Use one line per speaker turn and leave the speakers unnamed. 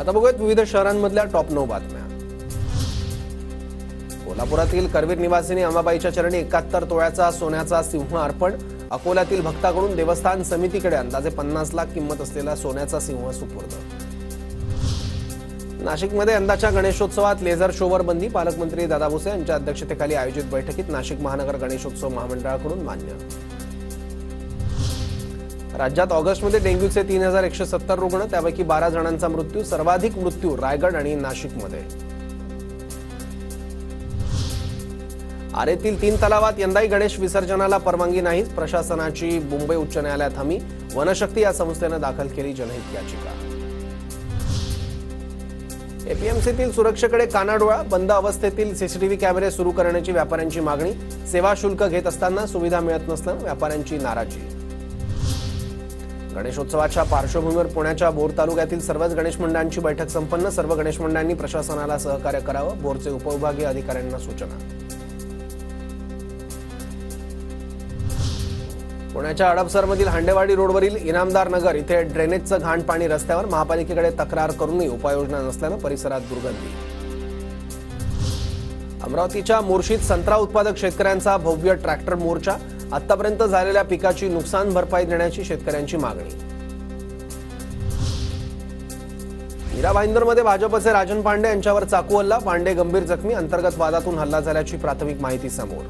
आता बघूयात विविध शहरांमधल्या टॉप नऊ बातम्या. कोल्हापुरातील करवीर निवासिनी अंबाबाईच्या चरणी एकाहत्तर तोळ्याचा सोन्याचा सिंह अर्पण. अकोल्यातील भक्ताकडून देवस्थान समितीकडे अंदाजे पन्नास लाख किंमत असलेला सोन्याचा सिंह सुपूर्द. नाशिकमध्ये यंदाच्या गणेशोत्सवात लेझर शोवर बंदी पालकमंत्री दादा भुसे यांच्या अध्यक्षतेखाली आयोजित बैठकीत नाशिक महानगर गणेशोत्सव महामंडळाकडून मान्य. राज्यात ऑगस्टमध्ये डेंग्यूचे तीन हजार एकशे सत्तर रुग्ण त्यापैकी बारा जणांचा मृत्यू सर्वाधिक मृत्यू रायगड आणि नाशिकमध्ये. आरेतील तीन तलावात यंदाही गणेश विसर्जनाला परवानगी नाही प्रशासनाची मुंबई उच्च न्यायालयात हमी वनशक्ती या संस्थेनं दाखल केली जनहित याचिका. एपीएमसीतील सुरक्षेकडे कानाडोळा बंद अवस्थेतील सीसीटीव्ही कॅमेरे सुरू करण्याची व्यापाऱ्यांची मागणी सेवा शुल्क घेत असताना सुविधा मिळत नसल्यानं व्यापाऱ्यांची नाराजी. गणेशोत्सवाच्या पार्श्वभूमीवर पुण्याच्या बोर तालुक्यातील सर्वच गणेश मंडळांची बैठक संपन्न. सर्व गणेश मंडळांनी प्रशासनाला सहकार्य करावं. बोरचे उपविभागीय अधिकाऱ्यांना सूचना. पुण्याच्या हडपसरमधील हांडेवाडी रोडवरील इनामदार नगर इथे ड्रेनेजचं घाण पाणी रस्त्यावर महापालिकेकडे तक्रार करूनही उपाययोजना नसल्यानं परिसरात दुर्गंधी. अमरावतीच्या मोर्शीत संत्रा उत्पादक शेतकऱ्यांचा भव्य ट्रॅक्टर मोर्चा आतापर्यंत झालेल्या पिकाची नुकसान भरपाई देण्याची शेतकऱ्यांची मागणी. मीरा भाईंदरमध्ये भाजपचे राजन पांडे यांच्यावर चाकू हल्ला पांडे गंभीर जखमी अंतर्गत वादातून हल्ला झाल्याची प्राथमिक माहिती समोर.